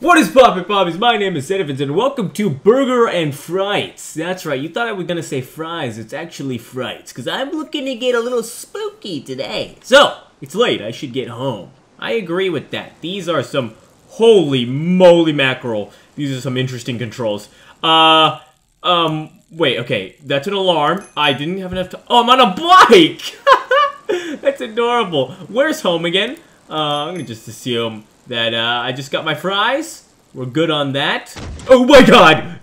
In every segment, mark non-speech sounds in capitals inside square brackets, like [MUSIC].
What is poppin' pommies? My name is Senevids and welcome to Burger and Frights. That's right, you thought I was gonna say fries, it's actually frights, because I'm looking to get a little spooky today. So, it's late, I should get home. I agree with that. These are some holy moly mackerel. These are some interesting controls. Uh, um, wait, okay, that's an alarm. I didn't have enough to- Oh, I'm on a bike! [LAUGHS] that's adorable. Where's home again? Uh, I'm gonna just assume that uh, I just got my fries. We're good on that. Oh my god!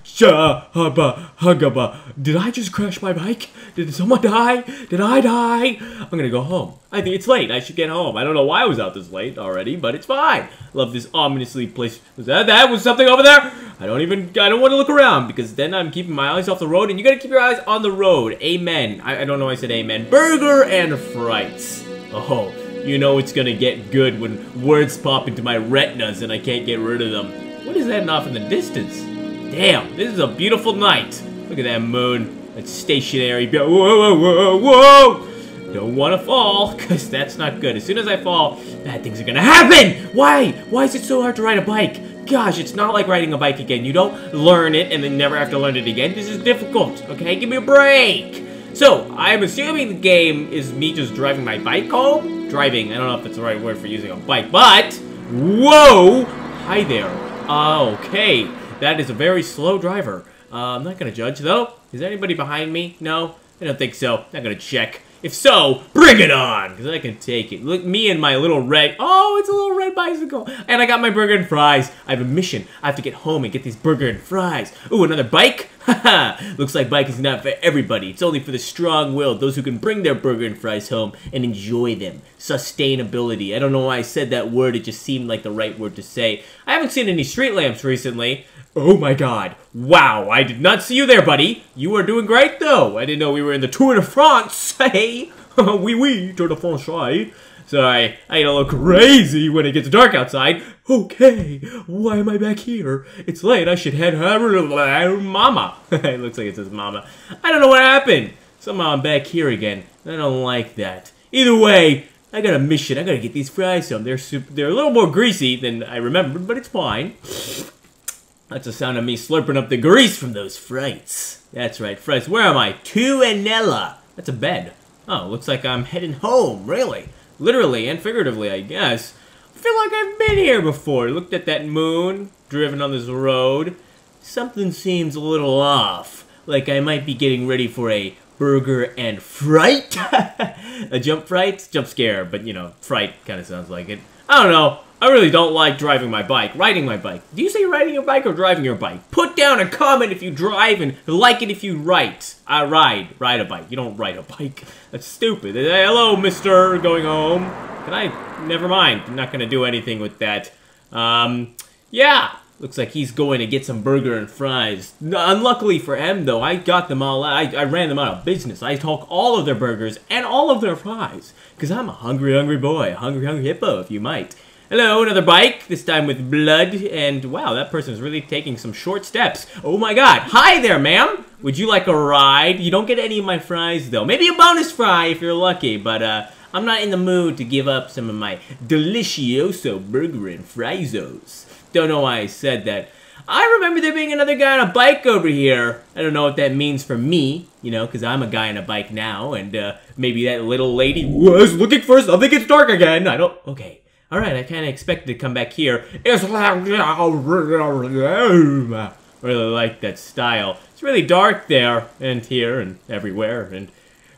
Did I just crash my bike? Did someone die? Did I die? I'm gonna go home. I think it's late. I should get home. I don't know why I was out this late already, but it's fine. Love this ominously place. Was that that? Was something over there? I don't even, I don't want to look around because then I'm keeping my eyes off the road and you gotta keep your eyes on the road. Amen. I, I don't know why I said amen. Burger and frights. Oh, you know it's gonna get good when words pop into my retinas and I can't get rid of them. What is that off in the distance? Damn, this is a beautiful night. Look at that moon. It's stationary. Whoa, whoa, whoa, whoa! Don't want to fall, [LAUGHS] because that's not good. As soon as I fall, bad things are gonna happen! Why? Why is it so hard to ride a bike? Gosh, it's not like riding a bike again. You don't learn it and then never have to learn it again. This is difficult, okay? Give me a break! So, I'm assuming the game is me just driving my bike home? Driving, I don't know if it's the right word for using a bike, but... Whoa! Hi there. Okay, that is a very slow driver. Uh, I'm not gonna judge, though. Is there anybody behind me? No? I don't think so. Not gonna check. If so, bring it on, because I can take it. Look, me and my little red... Oh, it's a little red bicycle. And I got my burger and fries. I have a mission. I have to get home and get these burger and fries. Ooh, another bike? [LAUGHS] Looks like bike is not for everybody. It's only for the strong-willed, those who can bring their burger and fries home and enjoy them. Sustainability. I don't know why I said that word. It just seemed like the right word to say. I haven't seen any street lamps recently. Oh my god. Wow, I did not see you there, buddy. You are doing great, though. I didn't know we were in the Tour de France. [LAUGHS] Hey, [LAUGHS] wee wee, Tour de France, right? Sorry, I a little crazy when it gets dark outside. Okay, why am I back here? It's late, I should head home. [LAUGHS] Mama. [LAUGHS] it looks like it says mama. I don't know what happened. Somehow I'm back here again. I don't like that. Either way, I got a mission. I gotta get these fries home. They're super, they're a little more greasy than I remembered, but it's fine. [SNIFFS] That's the sound of me slurping up the grease from those frights. That's right, frights. Where am I? To Anella. That's a bed. Oh, looks like I'm heading home, really. Literally and figuratively, I guess. I feel like I've been here before. Looked at that moon, driven on this road. Something seems a little off. Like I might be getting ready for a burger and fright? [LAUGHS] a jump fright? Jump scare, but you know, fright kind of sounds like it. I don't know. I really don't like driving my bike, riding my bike. Do you say riding your bike or driving your bike? Put down a comment if you drive and like it if you write. I ride, ride a bike. You don't ride a bike. [LAUGHS] That's stupid. Hello, mister, going home. Can I? Never mind. I'm not gonna do anything with that. Um, yeah. Looks like he's going to get some burger and fries. Unluckily for him, though, I got them all out. I, I ran them out of business. I took all of their burgers and all of their fries. Because I'm a hungry, hungry boy. A hungry, hungry hippo, if you might. Hello, another bike, this time with blood, and wow, that person's really taking some short steps. Oh my god. Hi there, ma'am! Would you like a ride? You don't get any of my fries, though. Maybe a bonus fry if you're lucky, but uh, I'm not in the mood to give up some of my delicioso burger and friezos. Don't know why I said that. I remember there being another guy on a bike over here. I don't know what that means for me, you know, because I'm a guy on a bike now, and uh, maybe that little lady was looking for something. It's dark again. I don't... Okay. Alright, I kind of expected to come back here. It's really like that style. It's really dark there, and here, and everywhere, and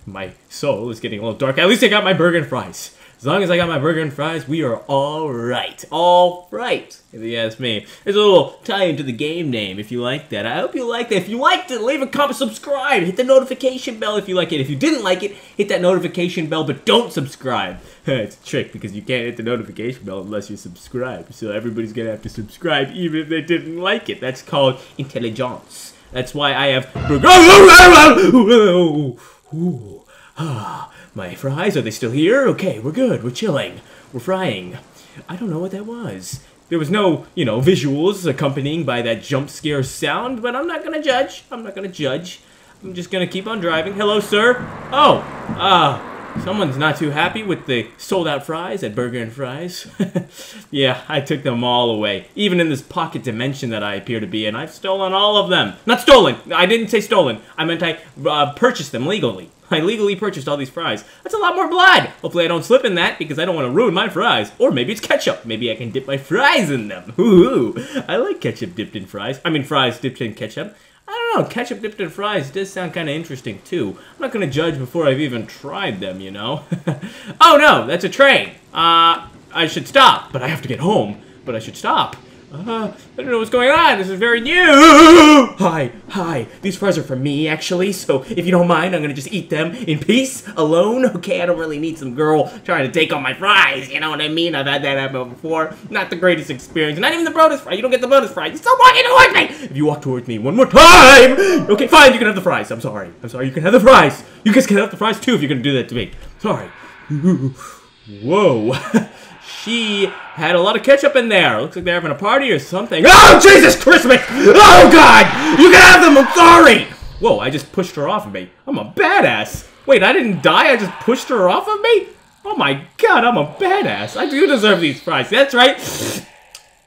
my soul is getting a little dark. At least I got my burger and fries. As long as I got my burger and fries, we are all right. All right, if you ask me. There's a little tie into the game name if you like that. I hope you like that. If you liked it, leave a comment, subscribe, hit the notification bell if you like it. If you didn't like it, hit that notification bell, but don't subscribe. [LAUGHS] it's a trick because you can't hit the notification bell unless you subscribe. So everybody's gonna have to subscribe even if they didn't like it. That's called intelligence. That's why I have [LAUGHS] ah, my fries, are they still here? Okay, we're good. We're chilling. We're frying. I don't know what that was. There was no, you know, visuals accompanying by that jump scare sound, but I'm not gonna judge. I'm not gonna judge. I'm just gonna keep on driving. Hello, sir. Oh, ah, Someone's not too happy with the sold out fries at Burger and Fries. [LAUGHS] yeah, I took them all away. Even in this pocket dimension that I appear to be in, I've stolen all of them. Not stolen! I didn't say stolen. I meant I uh, purchased them legally. [LAUGHS] I legally purchased all these fries. That's a lot more blood. Hopefully I don't slip in that because I don't want to ruin my fries. Or maybe it's ketchup. Maybe I can dip my fries in them. [LAUGHS] Ooh, I like ketchup dipped in fries. I mean fries dipped in ketchup. I don't know, ketchup dipped in fries does sound kind of interesting too. I'm not going to judge before I've even tried them, you know? [LAUGHS] oh no, that's a train. Uh, I should stop, but I have to get home. But I should stop. Uh, I don't know what's going on. This is very new. [GASPS] hi, hi. These fries are for me, actually. So if you don't mind, I'm gonna just eat them in peace, alone. Okay, I don't really need some girl trying to take on my fries. You know what I mean? I've had that happen before. Not the greatest experience. Not even the bonus fry. You don't get the bonus. You still walking towards me. If you walk towards me one more time, okay, fine. You can have the fries. I'm sorry. I'm sorry. You can have the fries. You guys can have the fries too if you're gonna do that to me. Sorry. [LAUGHS] Whoa. [LAUGHS] she had a lot of ketchup in there. Looks like they're having a party or something. Oh, [LAUGHS] Jesus Christmas! Oh, God! You can have them! I'm sorry! Whoa, I just pushed her off of me. I'm a badass. Wait, I didn't die? I just pushed her off of me? Oh my god, I'm a badass. I do deserve these fries. That's right.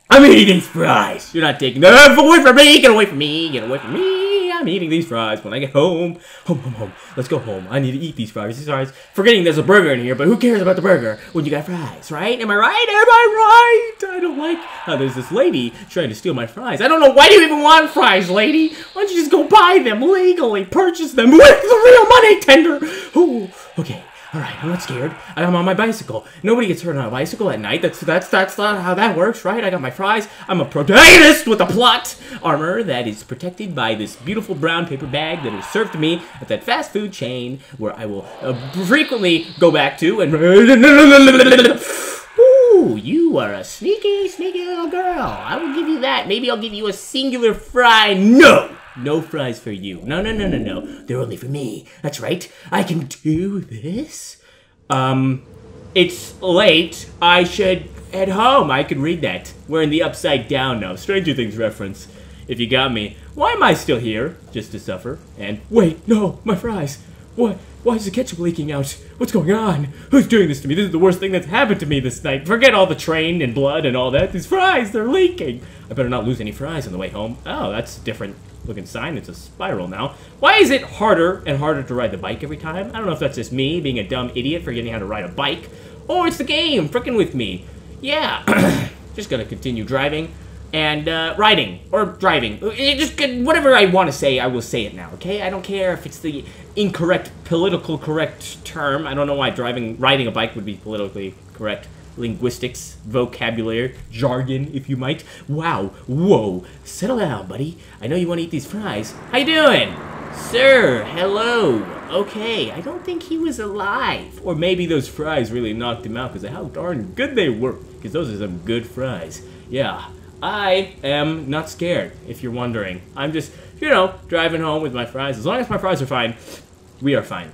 I'm eating fries. You're not taking them away from me. Get away from me. Get away from me. I'm eating these fries when I get home. Home, home, home. Let's go home. I need to eat these fries. These fries. Forgetting there's a burger in here, but who cares about the burger when you got fries, right? Am I right? Am I right? I don't like how there's this lady trying to steal my fries. I don't know. Why do you even want fries, lady? Why don't you just go buy them legally? Purchase them with the real money tender. Oh, okay. All right, I'm not scared. I'm on my bicycle. Nobody gets hurt on a bicycle at night. That's that's that's not how that works, right? I got my fries. I'm a protagonist with a plot armor that is protected by this beautiful brown paper bag that is served to me at that fast food chain where I will uh, frequently go back to and. [SIGHS] Ooh, you are a sneaky, sneaky little girl. I will give you that. Maybe I'll give you a singular fry. No! No fries for you. No, no, no, no, no. They're only for me. That's right. I can do this. Um, it's late. I should head home. I can read that. We're in the upside down now. Stranger Things reference. If you got me. Why am I still here? Just to suffer. And wait, no, my fries. What? Why is the ketchup leaking out? What's going on? Who's doing this to me? This is the worst thing that's happened to me this night. Forget all the train and blood and all that. These fries, they're leaking. I better not lose any fries on the way home. Oh, that's a different looking sign. It's a spiral now. Why is it harder and harder to ride the bike every time? I don't know if that's just me being a dumb idiot forgetting how to ride a bike, or it's the game freaking with me. Yeah, [COUGHS] just gonna continue driving and uh, riding or driving. It just whatever I want to say, I will say it now. Okay, I don't care if it's the incorrect political correct term. I don't know why driving riding a bike would be politically correct linguistics, vocabulary, jargon, if you might. Wow, whoa, settle down, buddy. I know you want to eat these fries. How you doing? Sir, hello. Okay, I don't think he was alive. Or maybe those fries really knocked him out because of how darn good they were. Because those are some good fries. Yeah, I am not scared, if you're wondering. I'm just, you know, driving home with my fries. As long as my fries are fine, we are fine.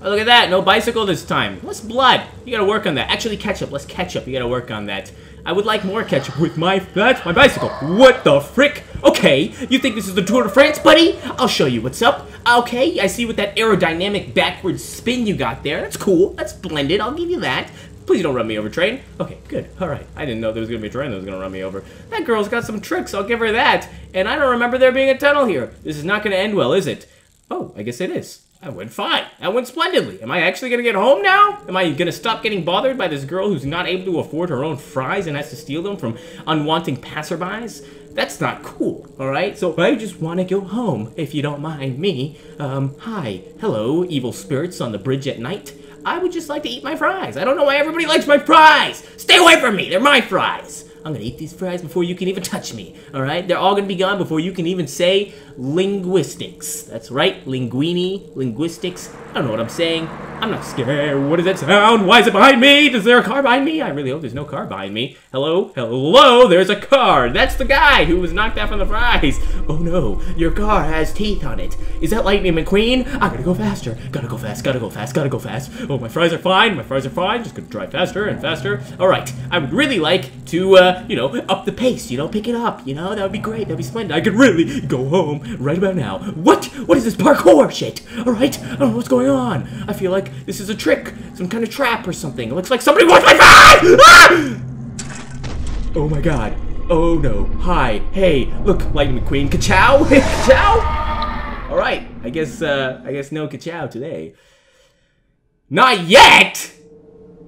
Oh, look at that. No bicycle this time. What's blood. You gotta work on that. Actually, ketchup. Less ketchup. You gotta work on that. I would like more ketchup with my... That's my bicycle. What the frick? Okay, you think this is the Tour de France, buddy? I'll show you what's up. Okay, I see with that aerodynamic backward spin you got there. That's cool. That's blended. I'll give you that. Please don't run me over, train. Okay, good. All right. I didn't know there was going to be a train that was going to run me over. That girl's got some tricks. I'll give her that. And I don't remember there being a tunnel here. This is not going to end well, is it? Oh, I guess it is. I went fine. I went splendidly. Am I actually gonna get home now? Am I gonna stop getting bothered by this girl who's not able to afford her own fries and has to steal them from unwanting passerbys? That's not cool, alright? So I just wanna go home, if you don't mind me. Um, hi. Hello, evil spirits on the bridge at night. I would just like to eat my fries. I don't know why everybody likes my fries! Stay away from me! They're my fries! I'm gonna eat these fries before you can even touch me, alright? They're all gonna be gone before you can even say linguistics. That's right, linguini, linguistics. I don't know what I'm saying. I'm not scared. What does that sound? Why is it behind me? Is there a car behind me? I really hope there's no car behind me. Hello? Hello? There's a car. That's the guy who was knocked out from the fries. Oh no, your car has teeth on it. Is that Lightning McQueen? I gotta go faster. Gotta go fast, gotta go fast, gotta go fast. Oh, my fries are fine. My fries are fine. Just gonna drive faster and faster. All right. I would really like to, uh, you know, up the pace, you know, pick it up, you know? That would be great. That'd be splendid. I could really go home right about now. What? What is this parkour shit? All right? I don't know what's going on. I feel like like this is a trick, some kind of trap or something. It looks like somebody wants my fries! Ah! Oh my god. Oh no. Hi. Hey. Look, Lightning McQueen. Ka-chow? [LAUGHS] Ka-chow? Alright. I guess, uh, I guess no ka-chow today. Not yet!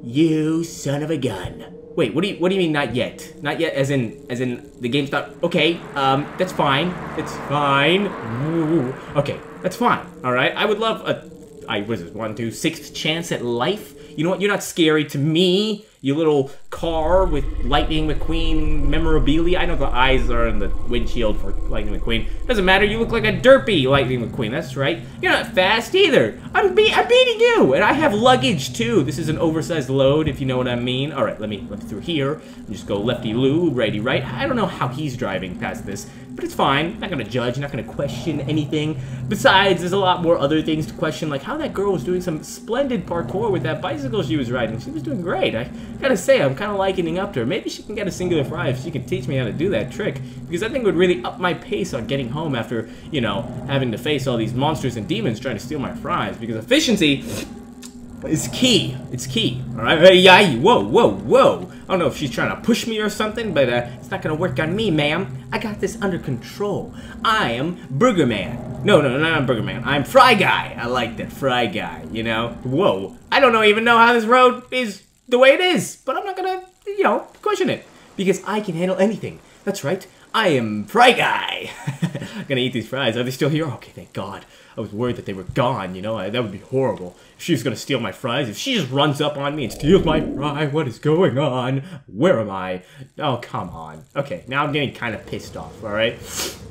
You son of a gun. Wait, what do you what do you mean not yet? Not yet as in as in the game's not okay, um, that's fine. It's fine. Ooh. Okay, that's fine. Alright. I would love a I was one, two, sixth chance at life? You know what? You're not scary to me you little car with Lightning McQueen memorabilia. I know the eyes are in the windshield for Lightning McQueen. Doesn't matter, you look like a derpy Lightning McQueen, that's right. You're not fast either. I'm, be I'm beating you, and I have luggage too. This is an oversized load, if you know what I mean. All right, let me, me through here. Just go lefty-loo, righty-right. I don't know how he's driving past this, but it's fine. I'm Not gonna judge, I'm not gonna question anything. Besides, there's a lot more other things to question, like how that girl was doing some splendid parkour with that bicycle she was riding. She was doing great. I gotta say, I'm kind of likening up to her. Maybe she can get a singular fry if she can teach me how to do that trick, because I think it would really up my pace on getting home after, you know, having to face all these monsters and demons trying to steal my fries, because efficiency is key. It's key. All right. Yeah. Whoa, whoa, whoa. I don't know if she's trying to push me or something, but uh, it's not gonna work on me, ma'am. I got this under control. I am Burger Man. No, no, no, not Burger Man. I'm Fry Guy. I like that Fry Guy. You know. Whoa. I don't know even know how this road is the way it is, but I'm not gonna, you know, question it because I can handle anything. That's right. I am Fry Guy. I'm [LAUGHS] gonna eat these fries. Are they still here? Okay, thank God. I was worried that they were gone, you know? I, that would be horrible. If she was gonna steal my fries, if she just runs up on me and steals my fry, what is going on? Where am I? Oh, come on. Okay, now I'm getting kind of pissed off, alright?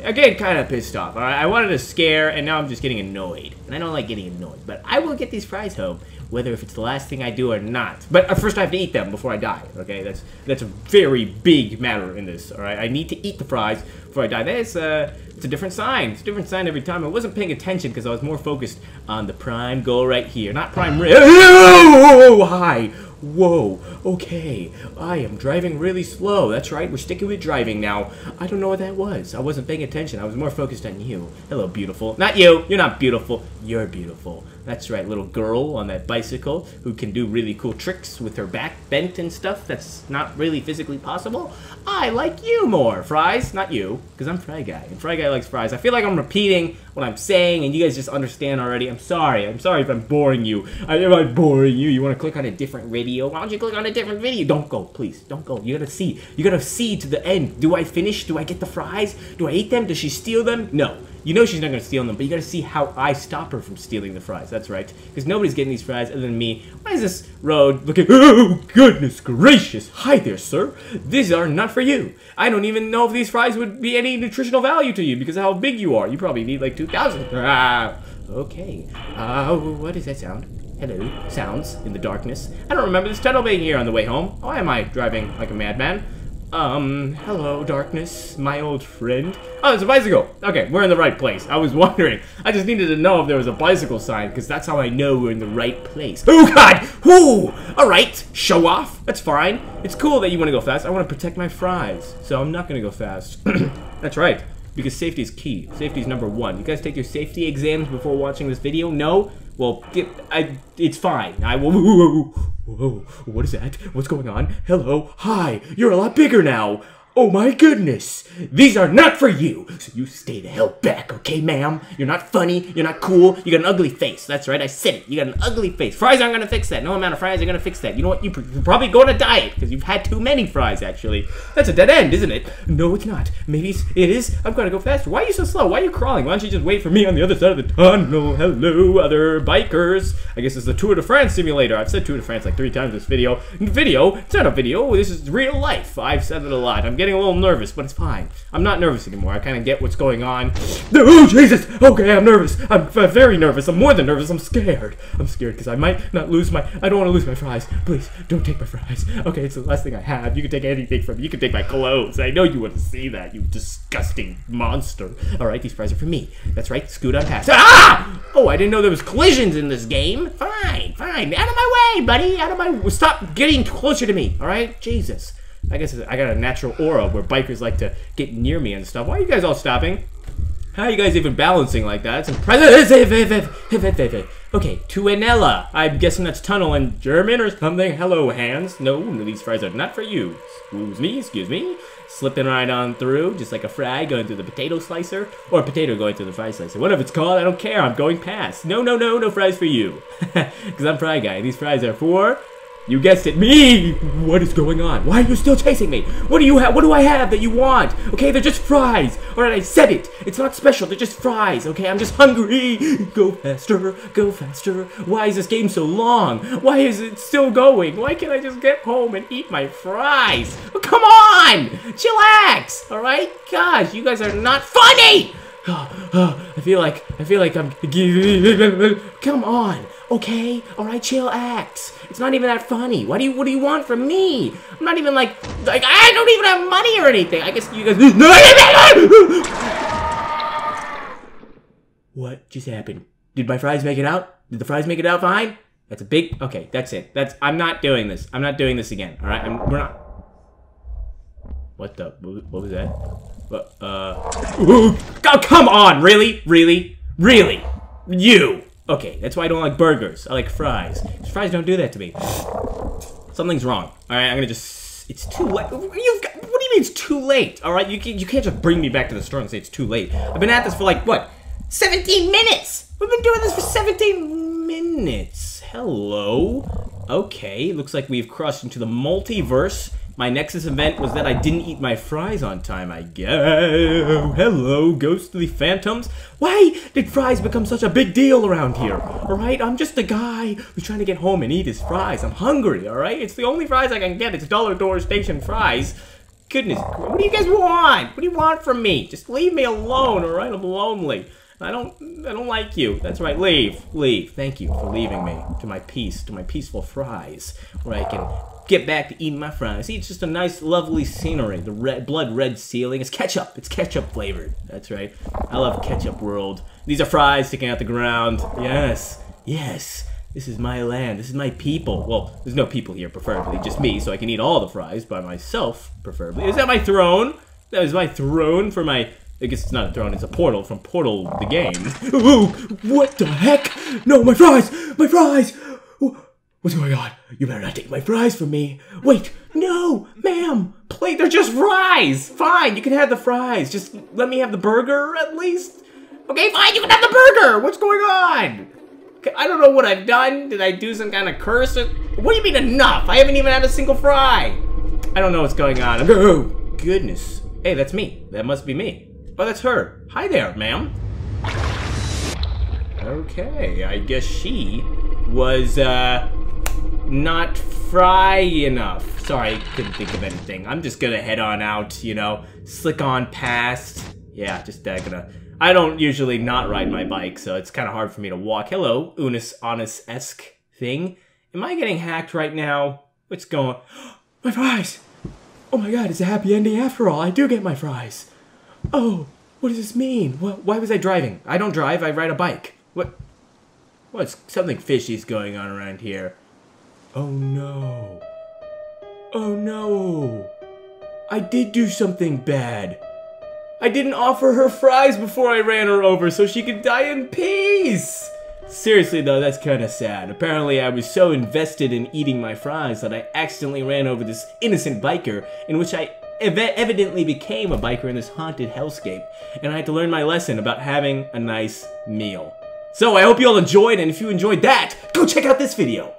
I'm getting kind of pissed off, alright? I wanted to scare, and now I'm just getting annoyed. And I don't like getting annoyed, but I will get these fries home whether if it's the last thing I do or not. But uh, first I have to eat them before I die, okay? That's that's a very big matter in this, all right? I need to eat the fries before I die. That's uh, it's a different sign. It's a different sign every time. I wasn't paying attention because I was more focused on the prime goal right here, not prime rib. Oh, hi. Whoa, okay. I am driving really slow. That's right, we're sticking with driving now. I don't know what that was. I wasn't paying attention. I was more focused on you. Hello, beautiful. Not you. You're not beautiful. You're beautiful. That's right, little girl on that bicycle who can do really cool tricks with her back bent and stuff that's not really physically possible. I like you more, Fries. Not you, because I'm Fry Guy, and Fry Guy likes fries. I feel like I'm repeating what I'm saying, and you guys just understand already. I'm sorry. I'm sorry if I'm boring you. I, am I boring you? You want to click on a different video? Why don't you click on a different video? Don't go, please. Don't go. You gotta see. You gotta see to the end. Do I finish? Do I get the fries? Do I eat them? Does she steal them? No. You know she's not to steal them, but you got to see how I stop her from stealing the fries. That's right. Because nobody's getting these fries other than me. Why is this road looking... Oh, goodness gracious. Hi there, sir. These are not for you. I don't even know if these fries would be any nutritional value to you because of how big you are. You probably need like 2,000. Ah, okay. Uh, what is that sound? Hello. Sounds in the darkness. I don't remember this tunnel being here on the way home. Why am I driving like a madman? Um, hello, darkness, my old friend. Oh, there's a bicycle. Okay, we're in the right place. I was [LAUGHS] wondering. I just needed to know if there was a bicycle sign, because that's how I know we're in the right place. Oh, God! Whoo! All right, show off. That's fine. It's cool that you want to go fast. I want to protect my fries, so I'm not going to go fast. [CLEARS THROAT] that's right, because safety is key. Safety is number one. You guys take your safety exams before watching this video? No? Well, get, I, it's fine. I will. Whoa, whoa, what is that? What's going on? Hello, hi. You're a lot bigger now. Oh my goodness! These are not for you! So you stay the hell back, okay, ma'am? You're not funny, you're not cool, you got an ugly face. That's right, I said it. You got an ugly face. Fries aren't gonna fix that. No amount of fries are gonna fix that. You know what? You're probably going to diet because you've had too many fries, actually. That's a dead end, isn't it? No, it's not. Maybe it is. I'm gonna go faster. Why are you so slow? Why are you crawling? Why don't you just wait for me on the other side of the tunnel? Hello, other bikers. I guess it's the Tour de France simulator. I've said Tour de France like three times this video. Video? It's not a video. This is real life. I've said it a lot. I'm getting getting a little nervous, but it's fine. I'm not nervous anymore. I kind of get what's going on. Oh, Jesus! Okay, I'm nervous. I'm very nervous. I'm more than nervous. I'm scared. I'm scared because I might not lose my... I don't want to lose my fries. Please, don't take my fries. Okay, it's the last thing I have. You can take anything from me. You can take my clothes. I know you want to see that, you disgusting monster. All right, these fries are for me. That's right. Scoot on past. Ah! Oh, I didn't know there was collisions in this game. Fine, fine. Out of my way, buddy. Out of my... Stop getting closer to me. All right? Jesus. I guess I got a natural aura where bikers like to get near me and stuff. Why are you guys all stopping? How are you guys even balancing like that? It's impressive. [LAUGHS] Okay, tunnella. I'm guessing that's tunnel in German or something. Hello, hands. No, these fries are not for you. Excuse me, excuse me. Slipping right on through, just like a fry going through the potato slicer, or a potato going through the fry slicer. Whatever it's called, I don't care. I'm going past. No, no, no, no fries for you. [LAUGHS] Because I'm fry guy. These fries are for you guessed it, me! What is going on? Why are you still chasing me? What do you have? What do I have that you want? Okay, they're just fries. Alright, I said it. It's not special, they're just fries. Okay, I'm just hungry. Go faster, go faster. Why is this game so long? Why is it still going? Why can't I just get home and eat my fries? Oh, come on! Chillax! Alright? Gosh, you guys are not funny! [GASPS] I feel like, I feel like I'm... [LAUGHS] Come on! Okay, all right, chill, act. It's not even that funny. What do you What do you want from me? I'm not even like like I don't even have money or anything. I guess you guys. [LAUGHS] what just happened? Did my fries make it out? Did the fries make it out fine? That's a big. Okay, that's it. That's. I'm not doing this. I'm not doing this again. All right, I'm, we're not. What the? What was that? What, uh. Ooh, oh, come on! Really? Really? Really? You! Okay, that's why I don't like burgers. I like fries. Fries don't do that to me. [SIGHS] Something's wrong. All right, I'm gonna just. It's too late. What do you mean it's too late? All right, you can, you can't just bring me back to the store and say it's too late. I've been at this for like what, 17 minutes. We've been doing this for 17 minutes. Hello. Okay, looks like we've crossed into the multiverse my Nexus event was that I didn't eat my fries on time, I guess. Hello, ghostly phantoms. Why did fries become such a big deal around here? Alright, I'm just a guy who's trying to get home and eat his fries. I'm hungry, alright? It's the only fries I can get. It's Dollar Door Station fries. Goodness, what do you guys want? What do you want from me? Just leave me alone, alright? I'm lonely. I don't I don't like you. That's right, leave. Leave. Thank you for leaving me to my peace, to my peaceful fries, where I can get back to eating my fries. See, it's just a nice, lovely scenery. The red, blood red ceiling. It's ketchup. It's ketchup flavored. That's right. I love ketchup world. These are fries sticking out the ground. Yes. Yes. This is my land. This is my people. Well, there's no people here, preferably. Just me, so I can eat all the fries by myself, preferably. Is that my throne? That is my throne for my... I guess it's not a throne, it's a portal from Portal the game. Ooh, what the heck? No, my fries! My fries! What's going on? You better not take my fries from me. Wait, no, ma'am. Please, they're just fries. Fine, you can have the fries. Just let me have the burger at least. Okay, fine, you can have the burger. What's going on? I don't know what I've done. Did I do some kind of curse? What do you mean enough? I haven't even had a single fry. I don't know what's going on. Oh, goodness. Hey, that's me. That must be me. Oh, that's her. Hi there, ma'am. Okay, I guess she was, uh, not fry enough. Sorry, couldn't think of anything. I'm just gonna head on out, you know, slick on past. Yeah, just uh, gonna. I don't usually not ride my bike, so it's kind of hard for me to walk. Hello, Unus Annus-esque thing. Am I getting hacked right now? What's going [GASPS] My fries! Oh my god, it's a happy ending after all. I do get my fries. Oh, what does this mean? What, why was I driving? I don't drive, I ride a bike. What? What's something fishy's going on around here? Oh no. Oh no. I did do something bad. I didn't offer her fries before I ran her over so she could die in peace. Seriously though, that's kinda sad. Apparently I was so invested in eating my fries that I accidentally ran over this innocent biker in which I ev evidently became a biker in this haunted hellscape. And I had to learn my lesson about having a nice meal. So I hope you all enjoyed, and if you enjoyed that, go check out this video.